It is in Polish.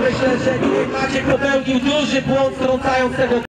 myślę, że Maciek popełnił duży błąd, strącając tego